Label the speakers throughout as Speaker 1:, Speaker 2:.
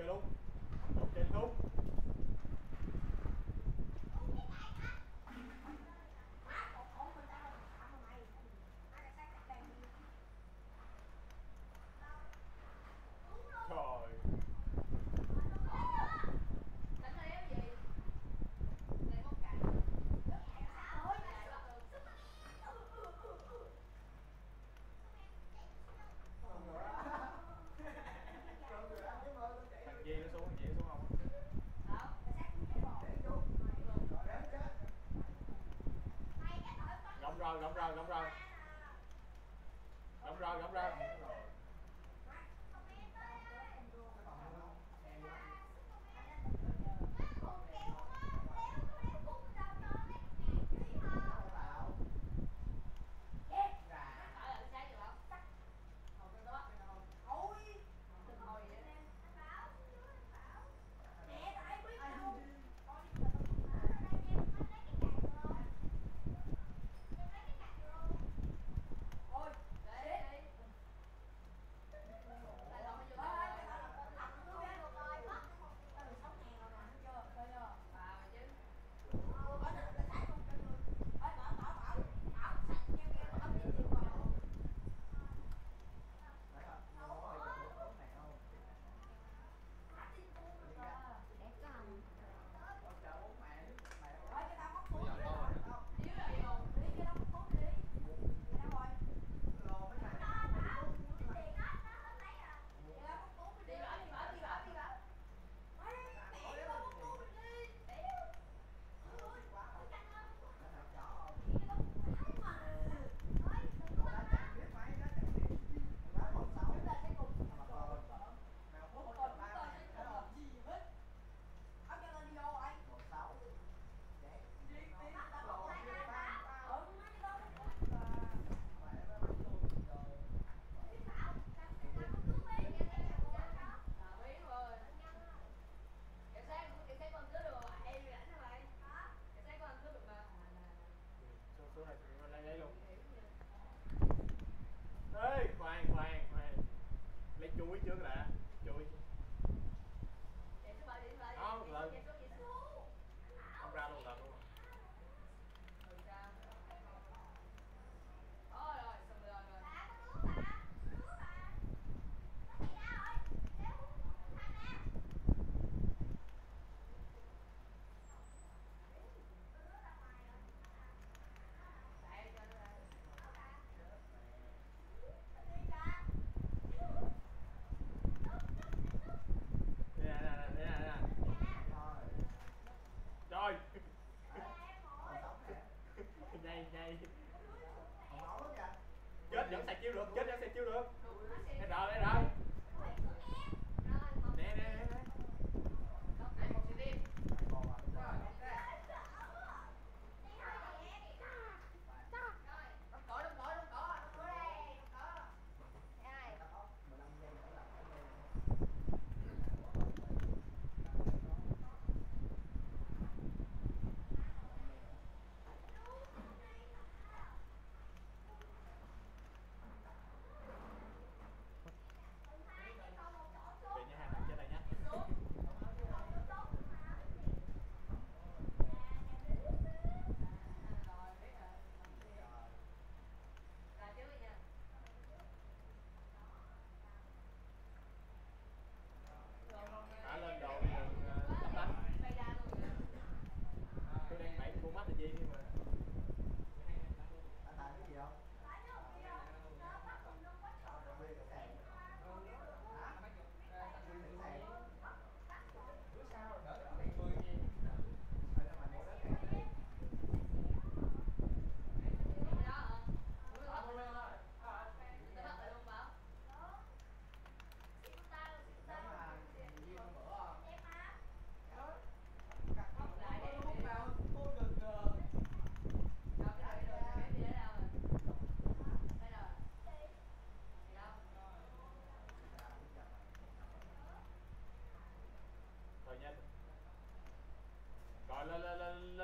Speaker 1: Hello. rồi lộn rồi lộn rồi lộn rồi lộn rồi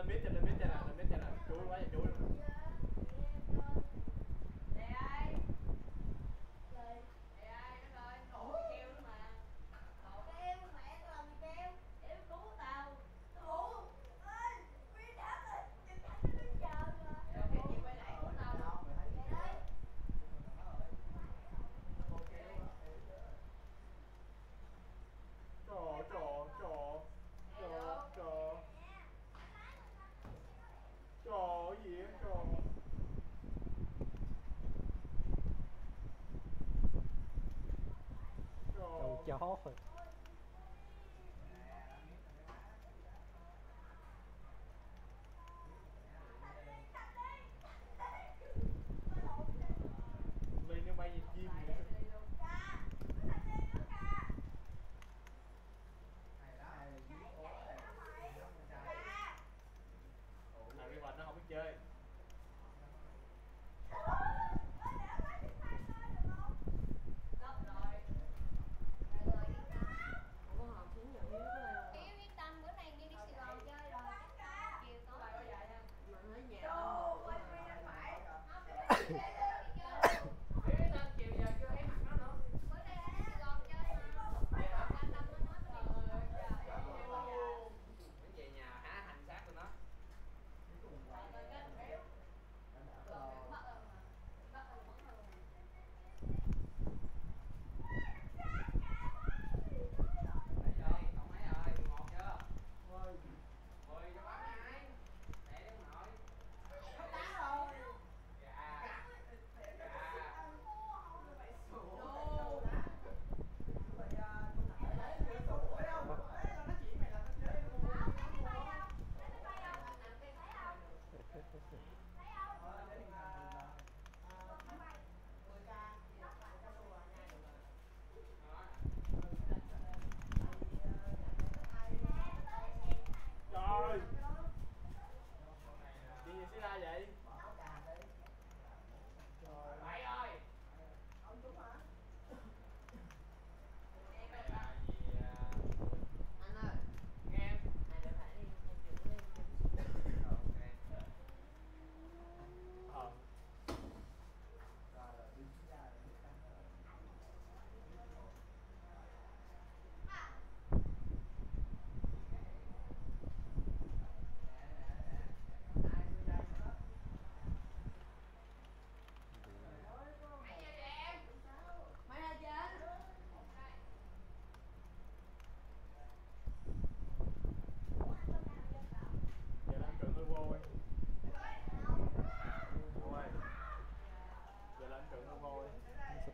Speaker 1: 没点了，没点了，没点了，给我玩，给我玩。Hall Hood.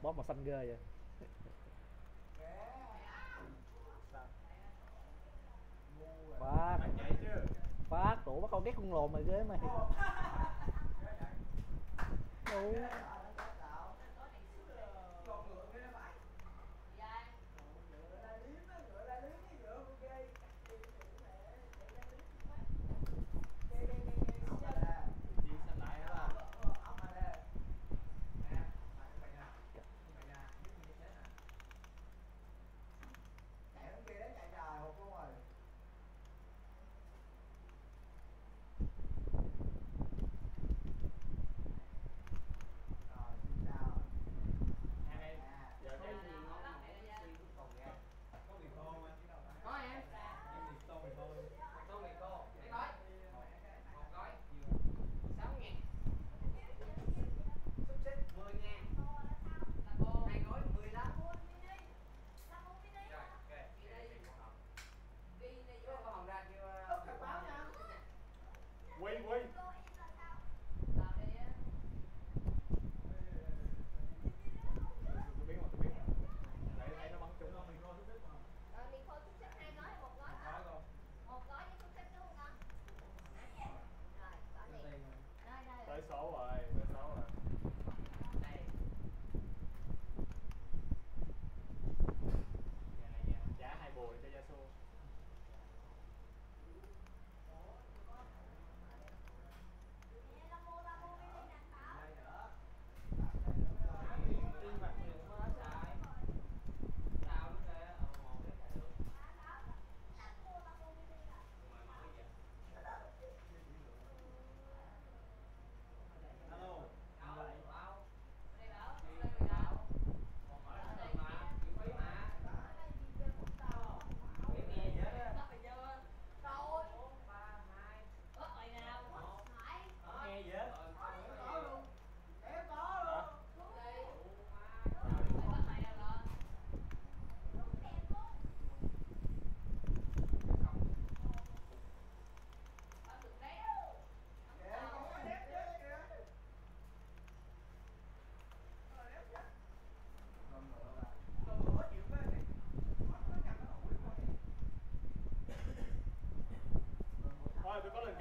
Speaker 1: một
Speaker 2: bó màu xanh ghê vậy. Phát. Phát đủ bắt con ghét con lồn mày ghế mày.
Speaker 1: Đúng.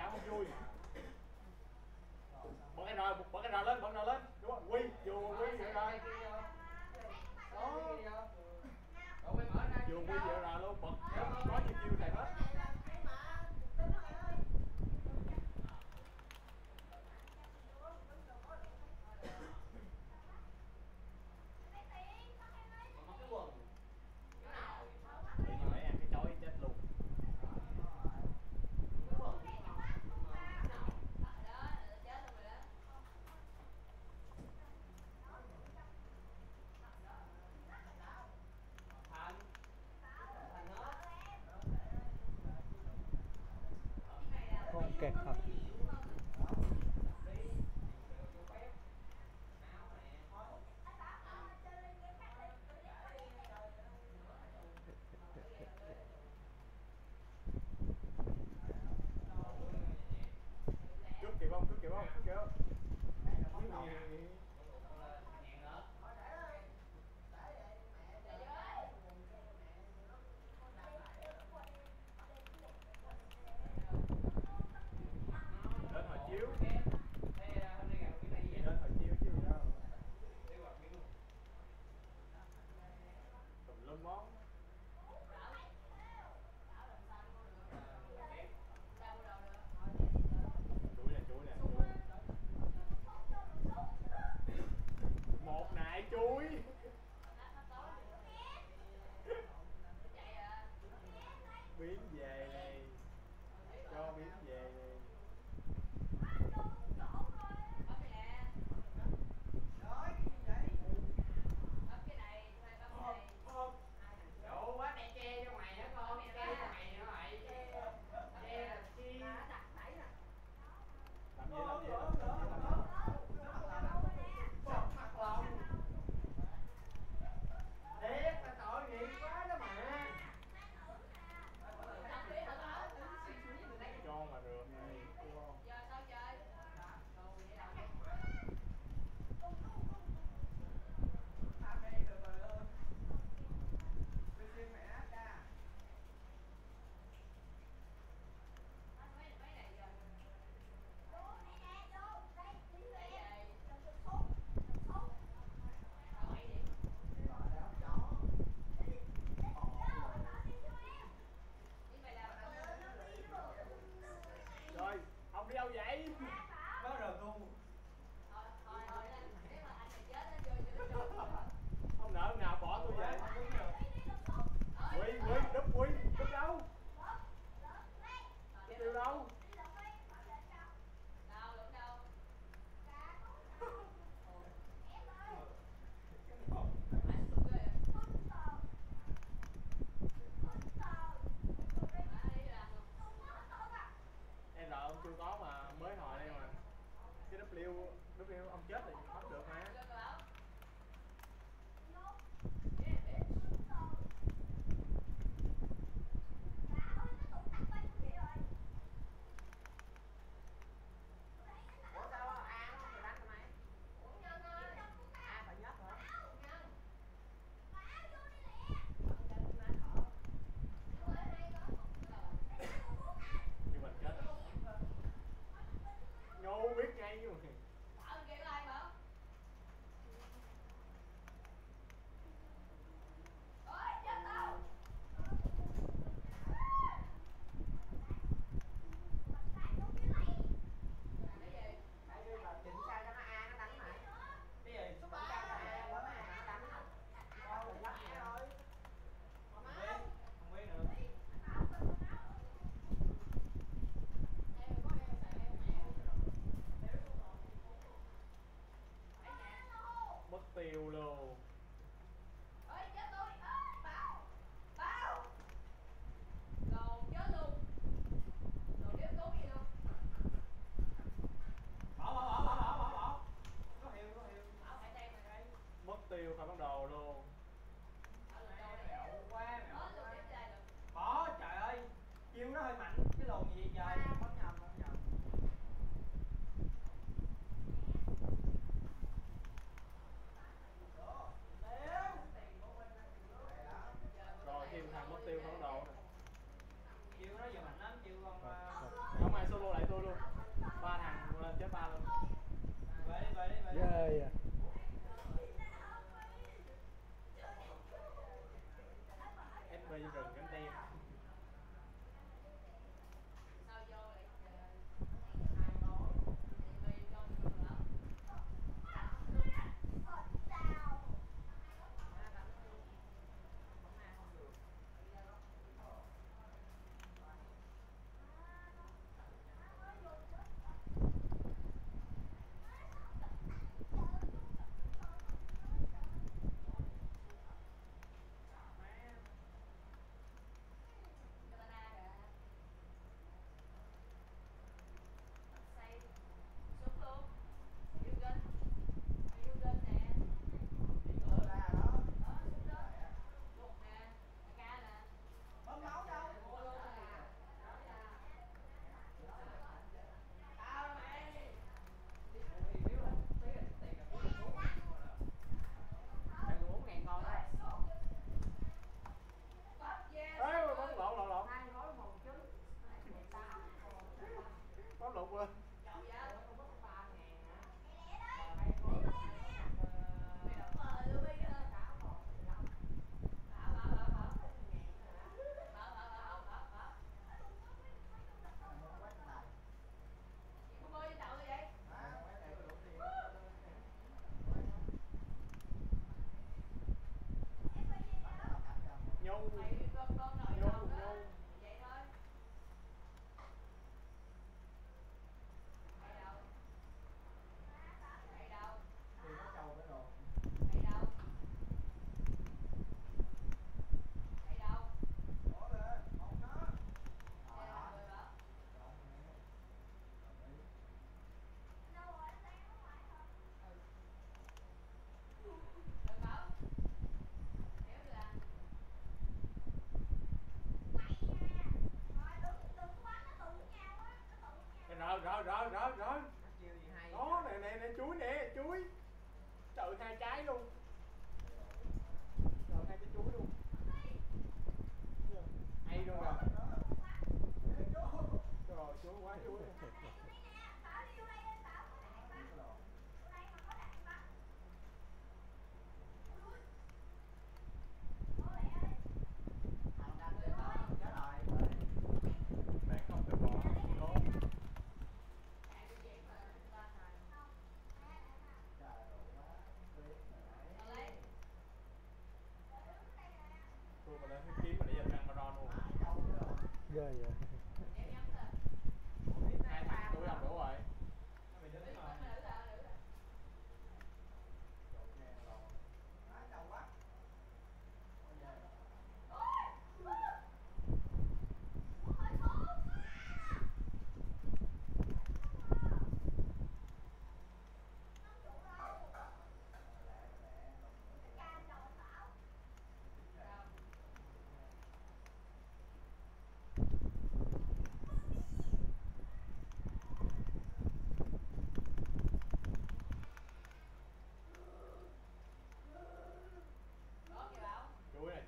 Speaker 1: cả không vui. Bật cái rồi bật cái rồi lên bật rồi lên. Đúng không? Quy vừa quy. Vậy rồi đó vừa quy vậy. OK，好。beliau lúc yêu tiêu luôn.
Speaker 3: Bỏ bỏ bỏ bỏ bỏ bỏ bỏ. Có hiệu có hiệu.
Speaker 1: mất tiêu phải bắt đầu luôn
Speaker 4: Thank you. yeah.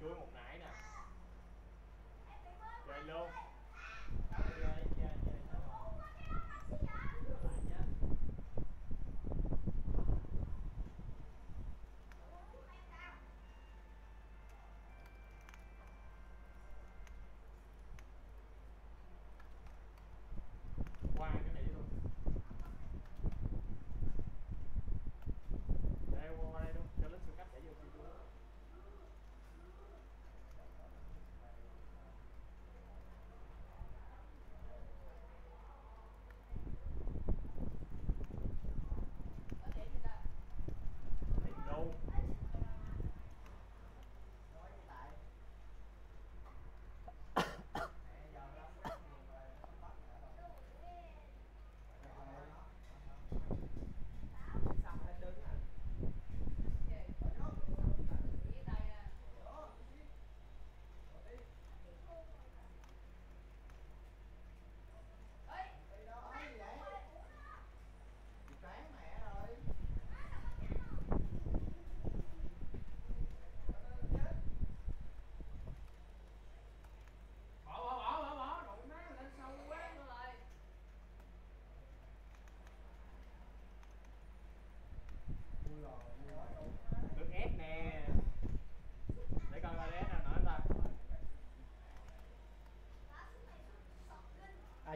Speaker 4: cưới một nãy nè. Chơi luôn.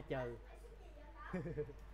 Speaker 1: Chờ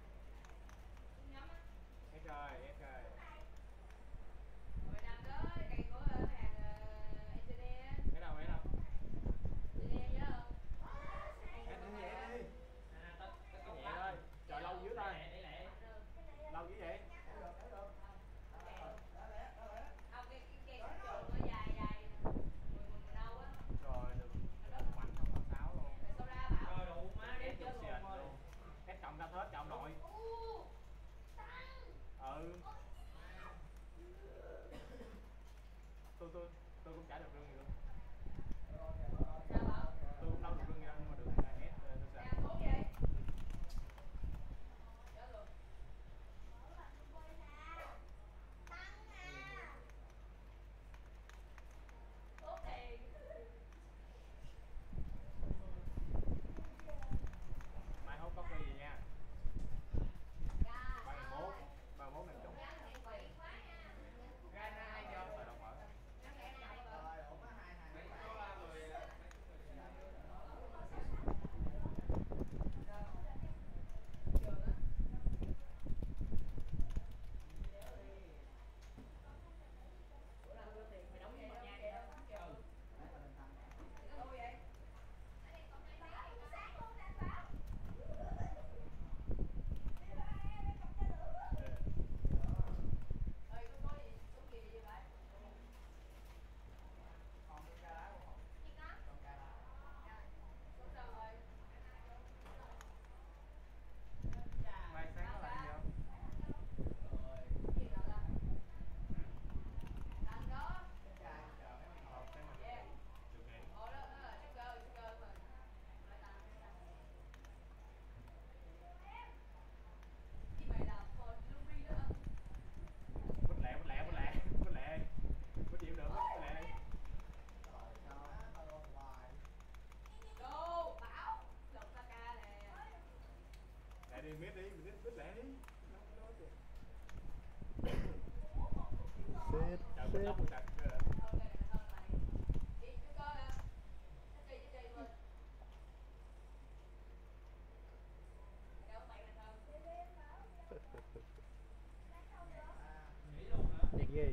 Speaker 1: ghê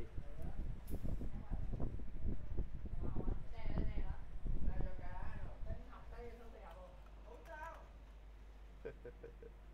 Speaker 4: Ha ha ha
Speaker 5: ha.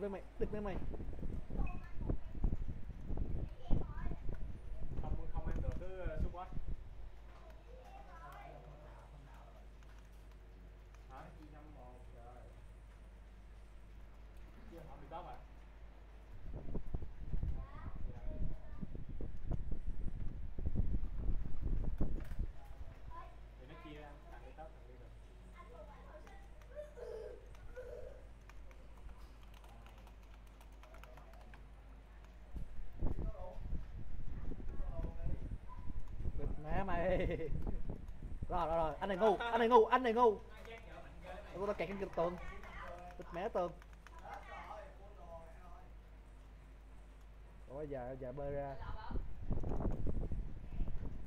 Speaker 5: Với
Speaker 4: mày đứt với mày
Speaker 1: Không không ăn được cứ support. Hả? Chưa, họ bị top à? Thì nó chia ra, thằng đi top, thằng đi được.
Speaker 4: đứt má mày rồi rồi rồi anh này ngu anh này ngu anh này ngu tôi tao kẹt cái tường đứt mé tường Ủa giờ giờ bơi ra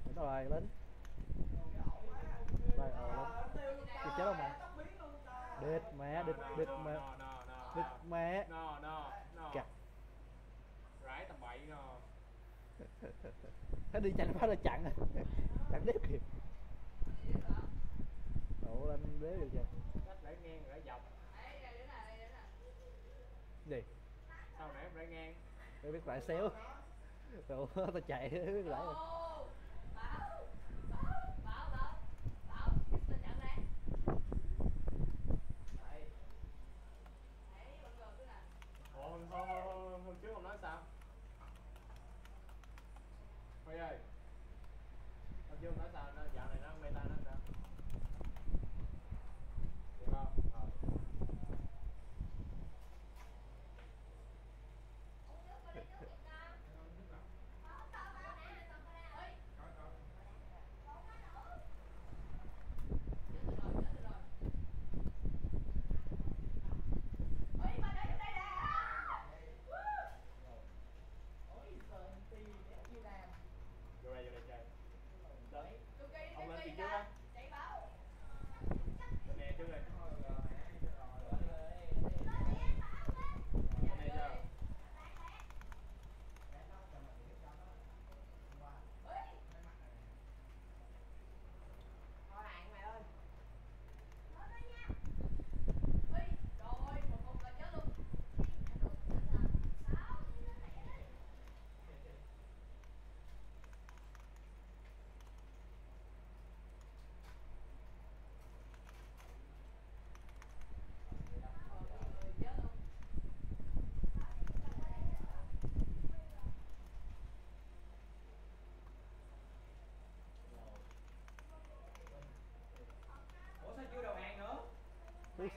Speaker 4: Đúng rồi lính Rồi ờ lính Kịp chết không mày Đít mẹ đít
Speaker 1: No,
Speaker 4: mẹ
Speaker 1: no.
Speaker 4: mẹ. Kìa.
Speaker 1: Rải tầm bậy no.
Speaker 4: Nó đi nhanh quá là chặn à Chặn đếp kịp Ủa lên đếp được chưa
Speaker 1: Cách rải ngang, rải dọc.
Speaker 4: Gì
Speaker 1: Sao nãy em rải ngang?
Speaker 4: Tôi biết lại xéo. Ủa tao chạy biết lại rồi
Speaker 1: Ủa, hôm, hôm, hôm, hôm trước ông nói sao? Huy ơi Hôm trước nói sao? Nó, dạo này nó meta nó sao? Được không? Ờ. Vô đây, vô đây chơi. Lên. Ông lên tiền trước á. Nè trước đây. Nè chưa?
Speaker 6: Ủa